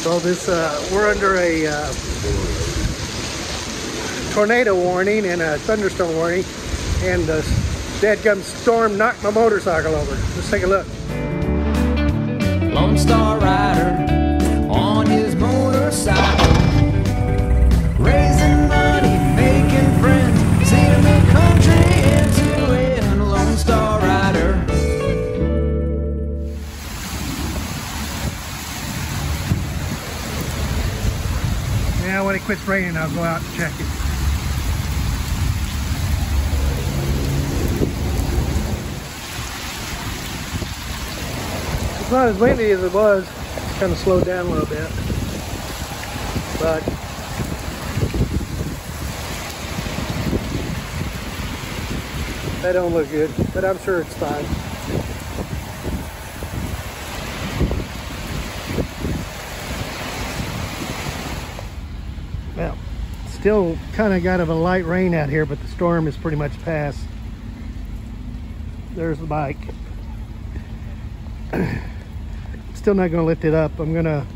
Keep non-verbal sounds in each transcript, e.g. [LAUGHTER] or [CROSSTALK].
So this, uh, we're under a uh, tornado warning and a thunderstorm warning, and the deadgum storm knocked my motorcycle over. Let's take a look. Lone Star Rider Yeah, when it quits raining, I'll go out and check it. It's not as windy as it was. It's Kind of slowed down a little bit. But that don't look good, but I'm sure it's fine. Well, still kind of got of a light rain out here, but the storm is pretty much past. There's the bike. [CLEARS THROAT] Still not going to lift it up. I'm going to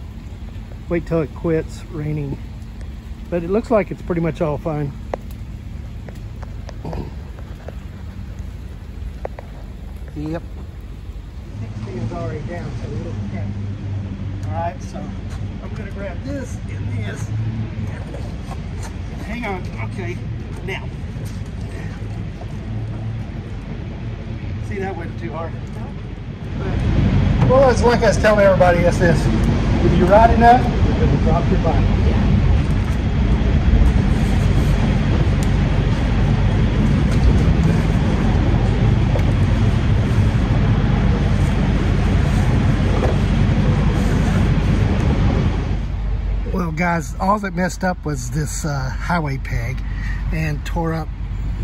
wait till it quits raining. But it looks like it's pretty much all fine. Yep. is already down, so it'll count. All right, so I'm gonna grab this and this. Hang on, okay, now. See, that wasn't too hard. Well, it's like I was telling everybody, it's this. If you ride enough, you're gonna drop your bike. Well, guys, all that messed up was this uh, highway peg and tore up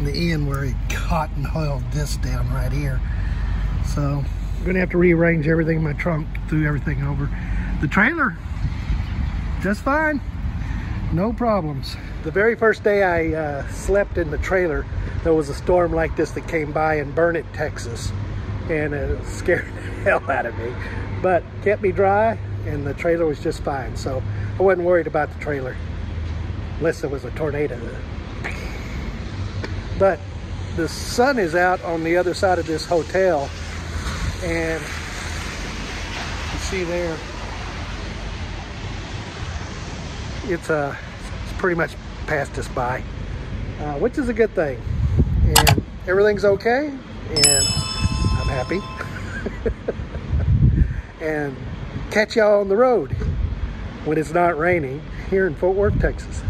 the end where it caught and held this down right here. So I'm gonna have to rearrange everything in my trunk, threw everything over. The trailer, just fine, no problems. The very first day I uh, slept in the trailer, there was a storm like this that came by in Burnet, Texas, and it scared [LAUGHS] the hell out of me. But kept me dry, and the trailer was just fine. So I wasn't worried about the trailer, unless there was a tornado. But the sun is out on the other side of this hotel, and you see there, it's uh, it's pretty much passed us by, uh, which is a good thing. And everything's okay, and I'm happy. [LAUGHS] and catch y'all on the road when it's not raining here in Fort Worth, Texas.